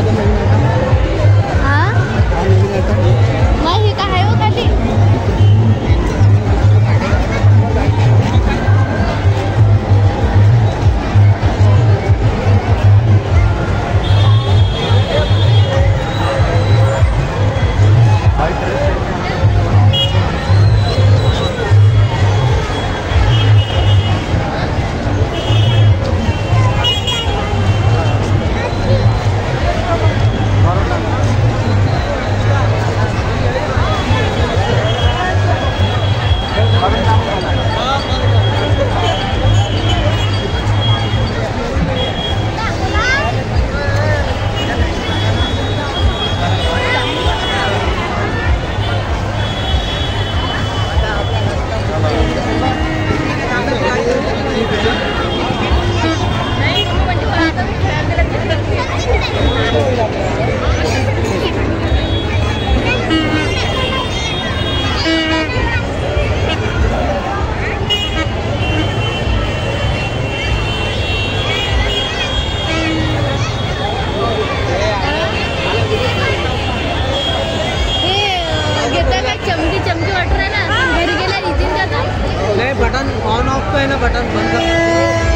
ज़्यादा महीना का हाँ महीना का महीना का है वो खाली बटन बंद कर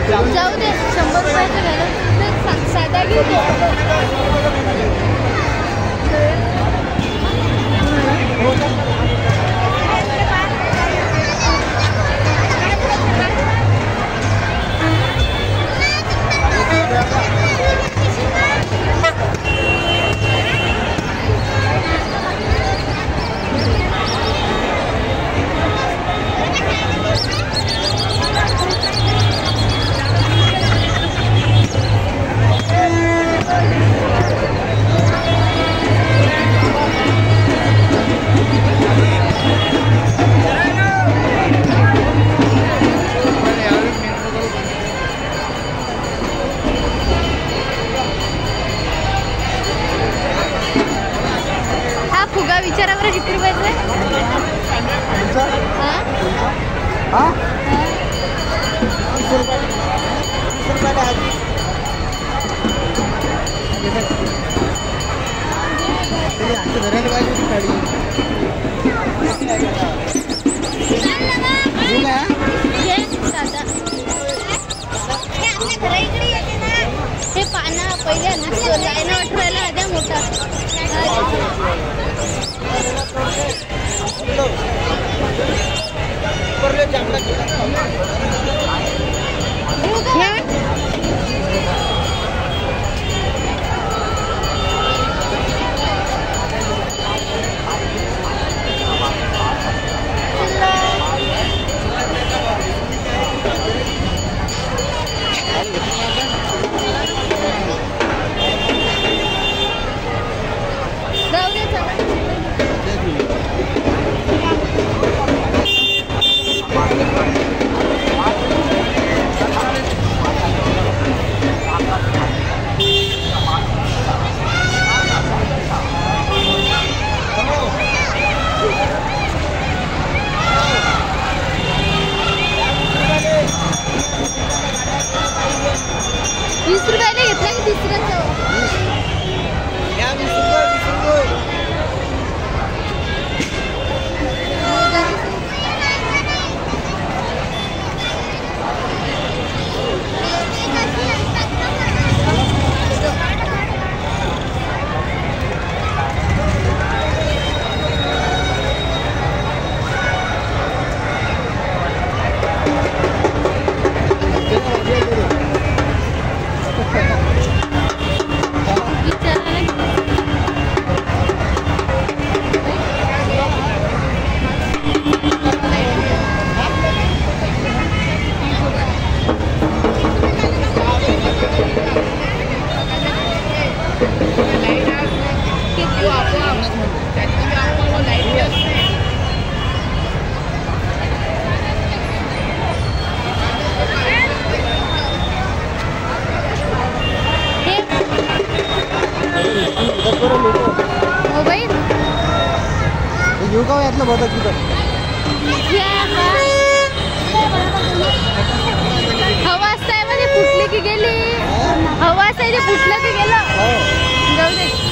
नंबर जाऊ दे शंभर रुपयाचं घालून साधा घेऊ दे bicara berarti di grup Hah? Hah? Hai, hai, hai, hai, hai, hai, hai, hai, hai, hai, hai, hai, hai, hai, hai, hai, hai, hai, hai, hai, Shivagav यातलं भरतं तिथं हवा असताय म्हणजे फुटली की गेली हवा असताय ते फुटलं की गेलं जाऊ दे